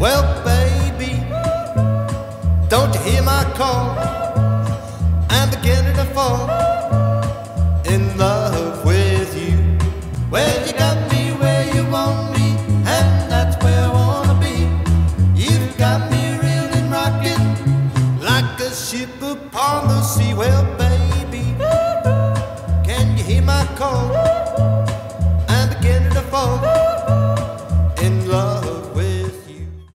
Well, baby, don't you hear my call? I'm beginning to fall in love with you. Well, you got me where you want me, and that's where I wanna be. You've got me reeling, rocking like a ship upon the sea. Well, baby, can you hear my call?